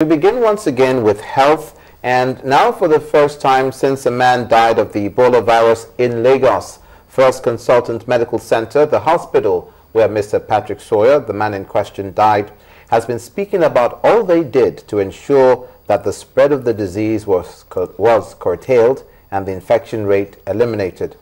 We begin once again with health and now for the first time since a man died of the Ebola virus in Lagos, First Consultant Medical Center, the hospital where Mr. Patrick Sawyer, the man in question, died, has been speaking about all they did to ensure that the spread of the disease was, was curtailed and the infection rate eliminated.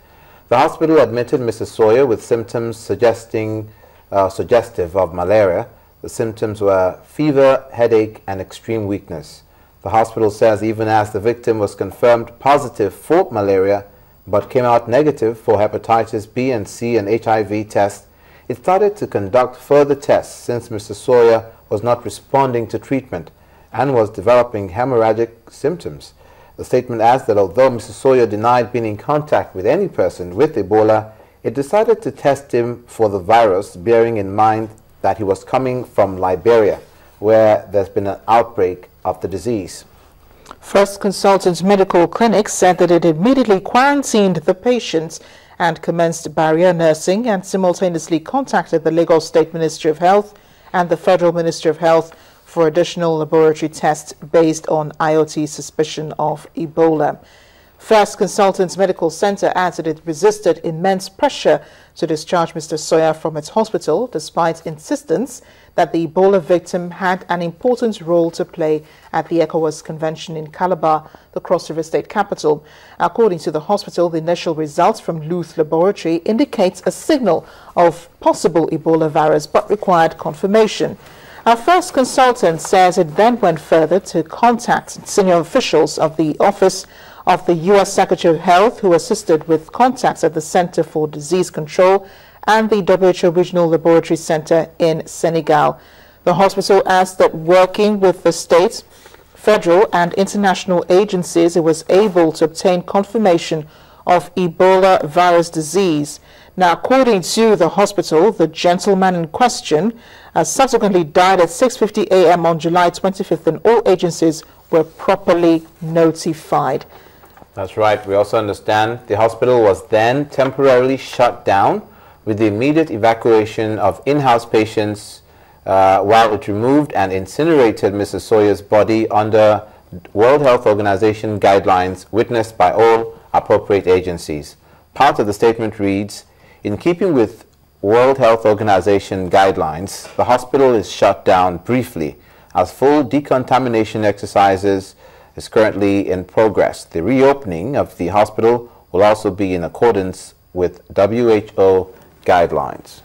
The hospital admitted Mr. Sawyer with symptoms suggesting, uh, suggestive of malaria, the symptoms were fever, headache, and extreme weakness. The hospital says even as the victim was confirmed positive for malaria but came out negative for hepatitis B and C and HIV tests, it started to conduct further tests since Mr. Sawyer was not responding to treatment and was developing hemorrhagic symptoms. The statement adds that although Mr. Sawyer denied being in contact with any person with Ebola, it decided to test him for the virus, bearing in mind that he was coming from Liberia, where there's been an outbreak of the disease. First Consultants Medical Clinic said that it immediately quarantined the patients and commenced barrier nursing and simultaneously contacted the Lagos State Ministry of Health and the Federal Ministry of Health for additional laboratory tests based on IOT suspicion of Ebola. First Consultants Medical Center that it resisted immense pressure to discharge Mr. Sawyer from its hospital despite insistence that the Ebola victim had an important role to play at the ECOWAS convention in Calabar, the Cross River State capital. According to the hospital, the initial results from LUTH Laboratory indicates a signal of possible Ebola virus but required confirmation. Our first consultant says it then went further to contact senior officials of the Office of the U.S. Secretary of Health who assisted with contacts at the Center for Disease Control and the WHO Regional Laboratory Center in Senegal. The hospital asked that working with the state, federal and international agencies, it was able to obtain confirmation of Ebola virus disease. Now, according to the hospital, the gentleman in question uh, subsequently died at 6.50 a.m. on July 25th and all agencies were properly notified. That's right. We also understand the hospital was then temporarily shut down with the immediate evacuation of in-house patients uh, while it removed and incinerated Mrs. Sawyer's body under World Health Organization guidelines witnessed by all appropriate agencies. Part of the statement reads, in keeping with World Health Organization guidelines, the hospital is shut down briefly as full decontamination exercises is currently in progress. The reopening of the hospital will also be in accordance with WHO guidelines.